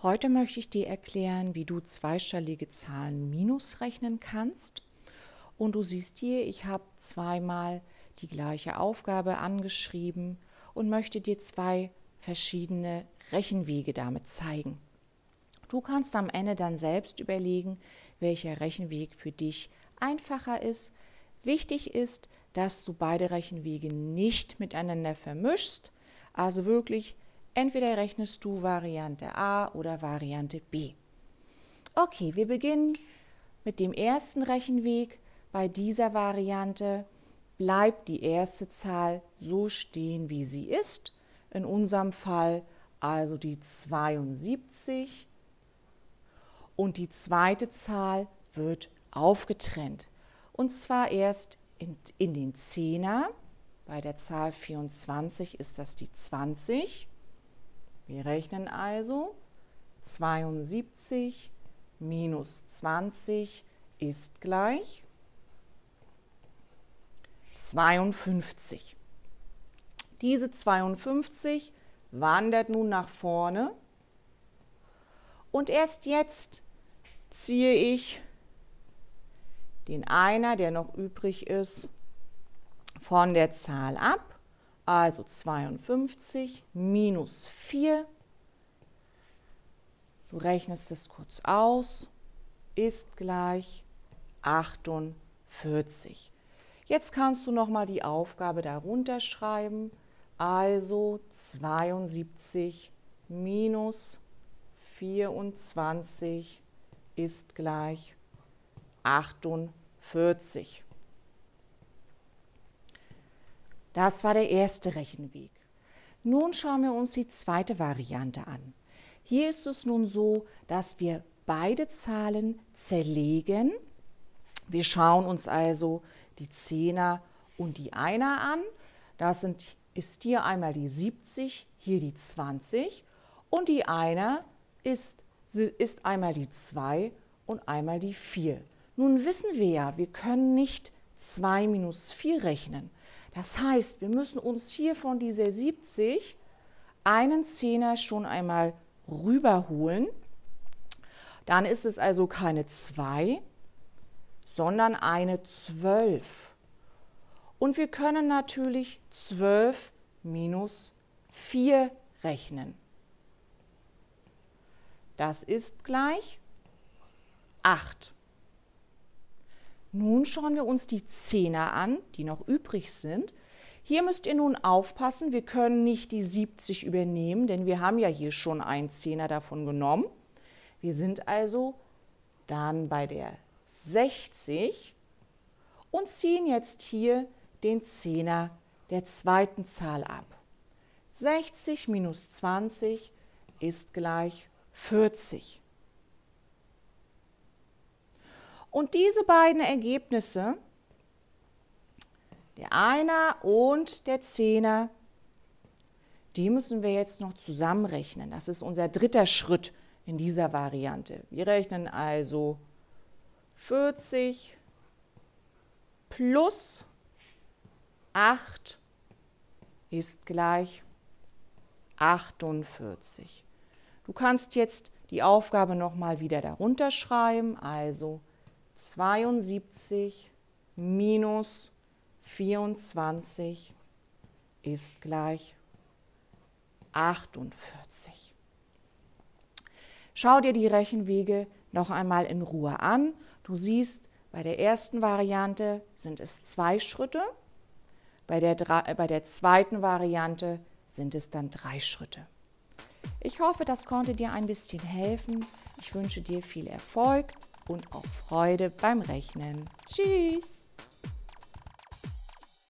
Heute möchte ich dir erklären, wie du zweistellige Zahlen minus rechnen kannst. Und du siehst hier, ich habe zweimal die gleiche Aufgabe angeschrieben und möchte dir zwei verschiedene Rechenwege damit zeigen. Du kannst am Ende dann selbst überlegen, welcher Rechenweg für dich einfacher ist. Wichtig ist, dass du beide Rechenwege nicht miteinander vermischst, also wirklich Entweder rechnest du Variante A oder Variante B. Okay, wir beginnen mit dem ersten Rechenweg. Bei dieser Variante bleibt die erste Zahl so stehen, wie sie ist. In unserem Fall also die 72. Und die zweite Zahl wird aufgetrennt. Und zwar erst in, in den Zehner. Bei der Zahl 24 ist das die 20. Wir rechnen also 72 minus 20 ist gleich 52. Diese 52 wandert nun nach vorne und erst jetzt ziehe ich den Einer, der noch übrig ist, von der Zahl ab also 52 minus 4. Du rechnest es kurz aus, ist gleich 48. Jetzt kannst du noch mal die Aufgabe darunter schreiben. Also 72 minus 24 ist gleich 48. Das war der erste Rechenweg. Nun schauen wir uns die zweite Variante an. Hier ist es nun so, dass wir beide Zahlen zerlegen. Wir schauen uns also die Zehner und die Einer an. Das sind, ist hier einmal die 70, hier die 20 und die Einer ist, ist einmal die 2 und einmal die 4. Nun wissen wir ja, wir können nicht 2 minus 4 rechnen. Das heißt, wir müssen uns hier von dieser 70 einen Zehner schon einmal rüberholen. Dann ist es also keine 2, sondern eine 12. Und wir können natürlich 12 minus 4 rechnen. Das ist gleich 8. Nun schauen wir uns die Zehner an, die noch übrig sind. Hier müsst ihr nun aufpassen, wir können nicht die 70 übernehmen, denn wir haben ja hier schon einen Zehner davon genommen. Wir sind also dann bei der 60 und ziehen jetzt hier den Zehner der zweiten Zahl ab. 60 minus 20 ist gleich 40. Und diese beiden Ergebnisse, der Einer und der Zehner, die müssen wir jetzt noch zusammenrechnen. Das ist unser dritter Schritt in dieser Variante. Wir rechnen also 40 plus 8 ist gleich 48. Du kannst jetzt die Aufgabe nochmal wieder darunter schreiben, also 72 minus 24 ist gleich 48. Schau dir die Rechenwege noch einmal in Ruhe an. Du siehst, bei der ersten Variante sind es zwei Schritte, bei der, bei der zweiten Variante sind es dann drei Schritte. Ich hoffe, das konnte dir ein bisschen helfen. Ich wünsche dir viel Erfolg und auch Freude beim Rechnen. Tschüss!